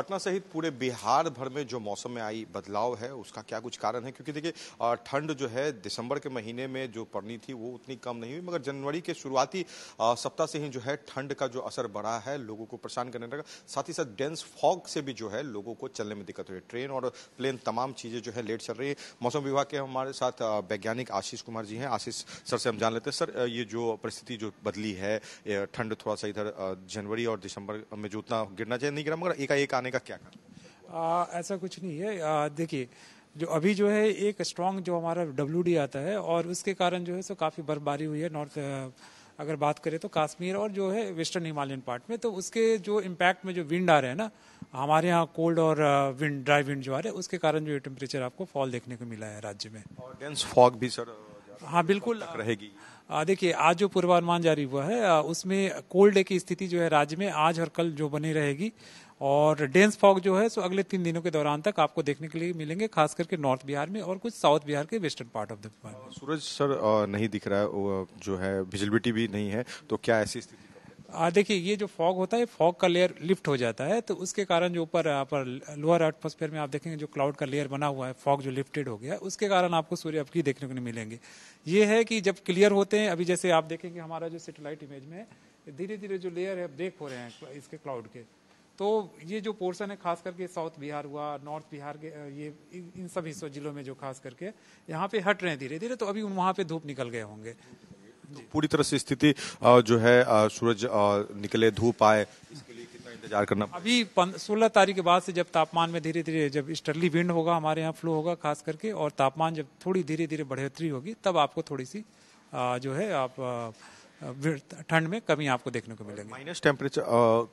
पटना सहित पूरे बिहार भर में जो मौसम में आई बदलाव है, उसका क्या कुछ कारण है? क्योंकि देखिए ठंड जो है, दिसंबर के महीने में जो पड़नी थी, वो उतनी कम नहीं हुई, मगर जनवरी के शुरुआती सप्ताह से ही जो है, ठंड का जो असर बढ़ा है, लोगों को परेशान करने लगा। साथ ही साथ डेंस फॉग से भी जो है, लोगों को चलने में दिक्कत हुई। ट्रेन और प्लेन तमाम चीज़ें जो है, लेट चल रही है। मौसम विभाग के हमारे साथ वैज्ञानिक आशीष कुमार जी हैं। आशीष सर से हम जान लेते हैं। सर ये जो परिस्थिति जो बदली है ठंड थोड़ा सा इधर जनवरी और दिसंबर में जो उतना गिरना चाहिए नहीं गिरा मगर एकाएक आने का क्या कारण ऐसा कुछ नहीं है। देखिए जो अभी जो है एक स्ट्रॉन्ग जो हमारा डब्ल्यूडी आता है और उसके कारण जो है सो काफ़ी बर्फबारी हुई है नॉर्थ अगर बात करें तो कश्मीर और जो है वेस्टर्न हिमालयन पार्ट में। तो उसके जो इम्पैक्ट में जो विंड आ रहे हैं ना हमारे यहाँ कोल्ड और विंड ड्राई विंड जो आ रहे हैं उसके कारण जो टेम्परेचर आपको फॉल देखने को मिला है राज्य में। और डेंस फॉग भी सर हाँ बिल्कुल। रहेगी। देखिए आज जो पूर्वानुमान जारी हुआ है उसमें कोल्ड डे की स्थिति जो है राज्य में आज और कल जो बनी रहेगी। और डेंस फॉग जो है सो अगले तीन दिनों के दौरान तक आपको देखने के लिए मिलेंगे खास करके नॉर्थ बिहार में और कुछ साउथ बिहार के western part of the Suraj sir नहीं दिख रहा है जो है विजिबिलिटी भी नहीं है तो क्या ऐसी स्थिति? देखिए ये जो फॉग होता है फॉग का लेयर लिफ्ट हो जाता है तो उसके कारण जो ऊपर पर लोअर एटमोस्फेयर में आप देखेंगे जो क्लाउड का लेयर बना हुआ है फॉग जो लिफ्टेड हो गया है उसके कारण आपको सूर्य अबकी देखने को नहीं मिलेंगे। ये है कि जब क्लियर होते हैं अभी जैसे आप देखेंगे हमारा जो सेटेलाइट इमेज में धीरे धीरे जो लेयर है ब्रेक हो रहे हैं इसके क्लाउड के। तो ये जो पोर्शन है खास करके साउथ बिहार हुआ नॉर्थ बिहार के ये इन सब हिस्सों जिलों में जो खास करके यहाँ पे हट रहे हैं धीरे धीरे तो अभी वहाँ पे धूप निकल गए होंगे। तो पूरी तरह से स्थिति जो है सूरज निकले धूप आए इसके लिए कितना इंतज़ार करना अभी सोलह तारीख के बाद से जब तापमान में धीरे धीरे जब स्टर्ली विंड होगा हमारे यहाँ फ्लो होगा खास करके और तापमान जब थोड़ी धीरे धीरे बढ़ोतरी होगी तब आपको थोड़ी सी जो है आप ठंड में कमी आपको देखने को मिलेगी। माइनस टेम्परेचर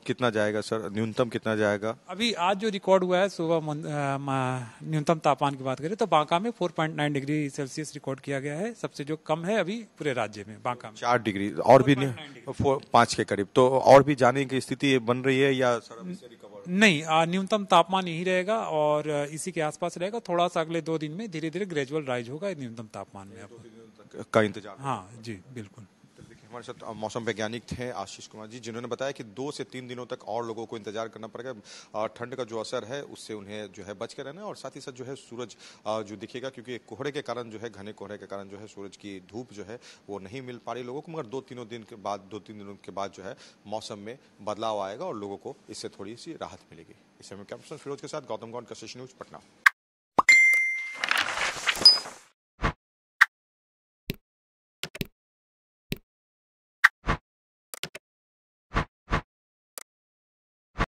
कितना जाएगा सर? न्यूनतम कितना जाएगा? अभी आज जो रिकॉर्ड हुआ है सुबह न्यूनतम तापमान की बात करें तो बांका में 4.9 डिग्री सेल्सियस रिकॉर्ड किया गया है। सबसे जो कम है अभी पूरे राज्य में बांका में। चार डिग्री और भी पाँच के करीब। तो और भी जाने की स्थिति बन रही है या सर नहीं न्यूनतम तापमान यही रहेगा और इसी के आसपास रहेगा। थोड़ा सा अगले दो दिन में धीरे धीरे ग्रेजुअल राइज होगा न्यूनतम तापमान में। का इंतज़ार। हाँ जी बिल्कुल। हमारे साथ मौसम वैज्ञानिक थे आशीष कुमार जी, जिन्होंने बताया कि दो से तीन दिनों तक और लोगों को इंतज़ार करना पड़ेगा। ठंड का जो असर है, उससे उन्हें जो है बच के रहना और साथ ही साथ जो है सूरज जो दिखेगा, क्योंकि कोहरे के कारण जो है, घने कोहरे के कारण जो है सूरज की धूप जो है, वो नहीं मिल पा रही लोगों को, मगर दो तीनों दिन के बाद दो तीन दिनों के बाद जो है मौसम में बदलाव आएगा और लोगों को इससे थोड़ी सी राहत मिलेगी। इस समय कैंपसन फिरोज के साथ, गौतम गौड़ का न्यूज़, पटना।